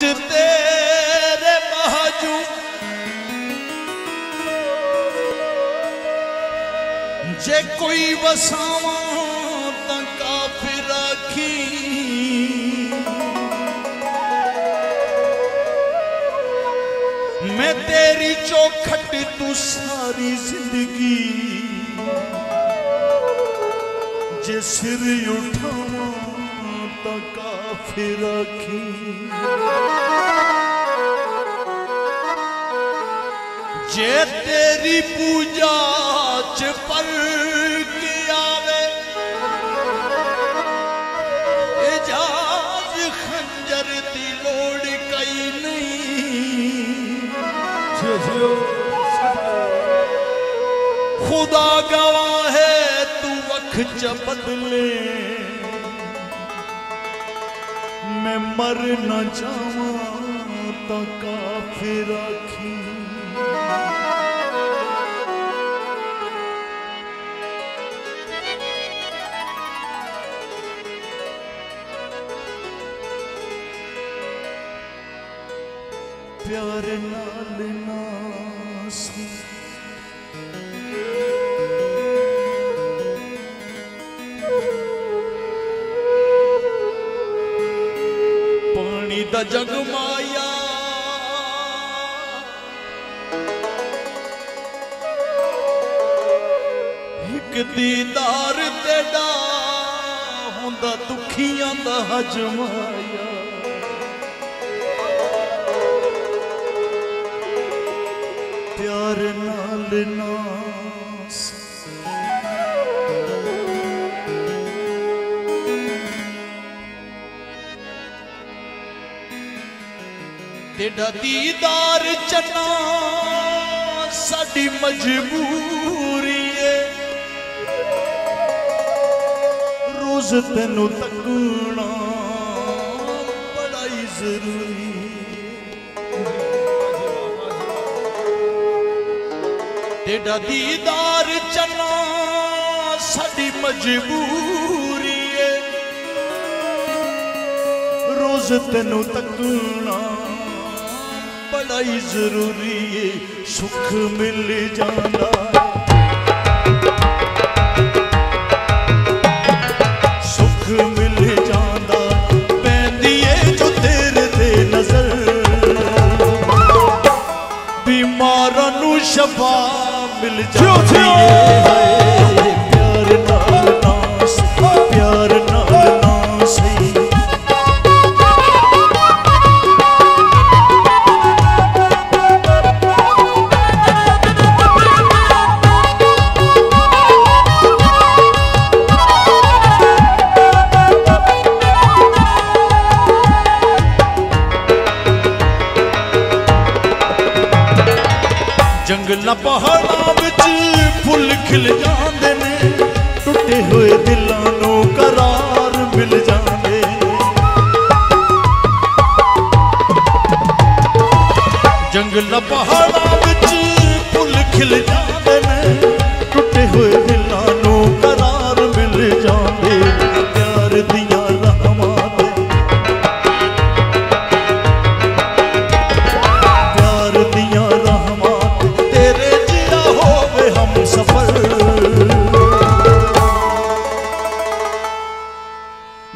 ਤੇਰੇ ਬਾਜੂ ਜੇ ਕੋਈ ਵਸਾਵਾਂ ਤਾਂ ਕਾਫਿਰ ਰਾਖੀ ਮੈਂ ਤੇਰੀ ਚੌਖਟ ਤੂੰ ਸਾਰੀ ਜ਼ਿੰਦਗੀ ਜੇ ਸਿਰ ਉਠਾਵਾਂ ਤਾਂ ਕਾਫਿਰ ਆਖੀ ਜੇ ਤੇਰੀ ਪੂਜਾ ਚ ਪਰ ਕੇ ਆਵੇ ਇਜਾਜ਼ ਖੰਜਰ ਦੀ ਲੋੜ ਕਈ ਨਹੀਂ। ਖੁਦਾ ਗਵਾਹ ਹੈ ਤੂੰ ਵਖ ਚ ਬਦਲੇ। ਮੈਂ ਮਰ ਨਾ ਜਾਵਾਂ ਤਾਂ ਕਾਫਿਰ ਆਖੀ ਪਿਆਰ ਨਾਲ ਨਾ ਦਾ ਜਗ ਮਾਇਆ। ਇੱਕ ਦੀਦਾਰ ਤੇਡਾ ਹੁੰਦਾ ਦੁਖੀਆਂ ਦਾ ਹਜਮਾਇਆ ਪਿਆਰ ਨਾਲ ਨਾਸ ਤੇਡਾ ਦੀਦਾਰ ਚੰਨਾ, ਸਾਡੀ ਮਜਬੂਰੀ ਏ। ਰੋਜ਼ ਤੈਨੂੰ ਤੱਕਣਾ ਬੜਾ ਹੀ ਜ਼ਰੂਰੀ ਤੇਡਾ ਦੀਦਾਰ ਚੰਨਾ, ਸਾਡੀ ਮਜਬੂਰੀ ਏ। ਰੋਜ਼ ਤੈਨੂੰ ਤੱਕਣਾ ਬੜਾ ਹੀ ਜ਼ਰੂਰੀ ਏ ਸੁੱਖ ਮਿਲ ਜਾਂਦਾ। ਸੁੱਖ ਮਿਲ ਜਾਂਦਾ। ਪੈਂਦੀ ਏ ਜੋ ਤੇਰੇ ਤੇ ਨਜ਼ਰ ਬਿਮਾਰਾਂ ਨੂੰ ਸ਼ਫਾ ਮਿਲ ਜਾਂਦੀ ਏ।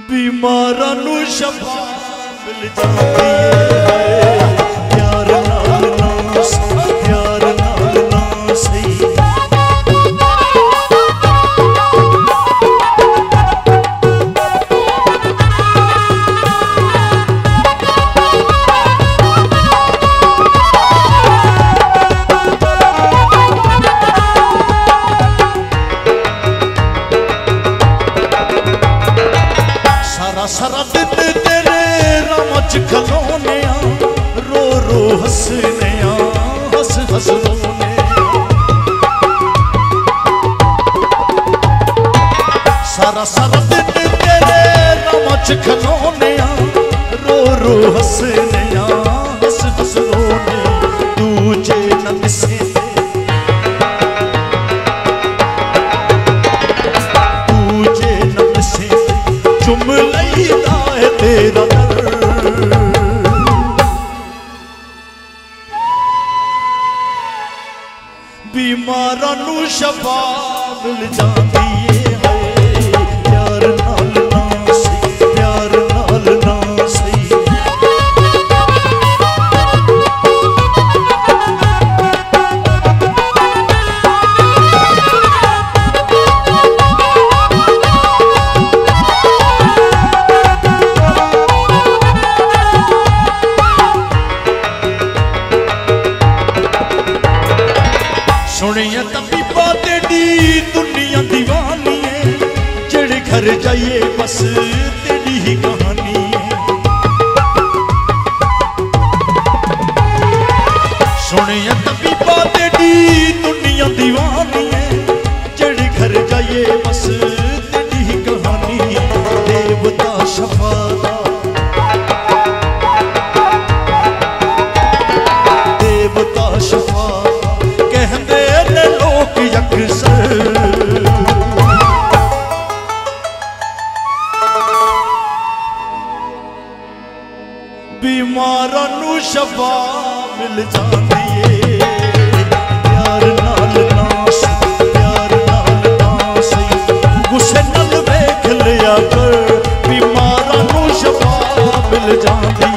ਬਿਮਾਰਾਂ ਨੂੰ ਸ਼ਫਾ ਮਿਲ ਜਾਂਦੀ ਏ। ਸਾਰਾ ਸਾਰਾ ਦਿਨ ਤੇਰੇ ਰਾਮ ਚ ਖਲੋਨੇ ਆ ਰੋ ਰੋ ਹੱਸਨੇ ਆ ਹੱਸ ਹੱਸ ਰੋਨੇ ਸਾਰਾ ਸਾਰਾ ਦਿਨ ਤੇਰੇ ਰਾਮ ਚ ਖਲੋਨੇ ਆ ਰੋ ਰੋ ਹੱਸਨੇ ਆ ਹੱਸ ਹੱਸ ਰੋਨੇ ਦੂਜੇ ਨਾ ਦਿਸੇ ਦੂਜੇ ਪੀਦਾ ਹੈ ਤੇਰਾ ਬਿਮਾਰਾਂ ਨੂੰ ਸ਼ਬਾਬ ਲਿਜਾਂਦਾ ਜਿਹੜੇ ਘਰ ਜਾਈਏ ਬਸ ਤੇਰੀ ਹੀ ਮਿਲ ਜਾਂਦੀ ਪਿਆਰ ਨਾਲ ਨਾ ਪਿਆਰ ਨਾਲ ਨਾ ਸੀ ਗੁੱਸੇ ਨਾਲ ਵੇਖ ਲਿਆ ਕਰ ਨੂੰ ਸ਼ਫਾ ਮਿਲ ਜਾਂਦੀ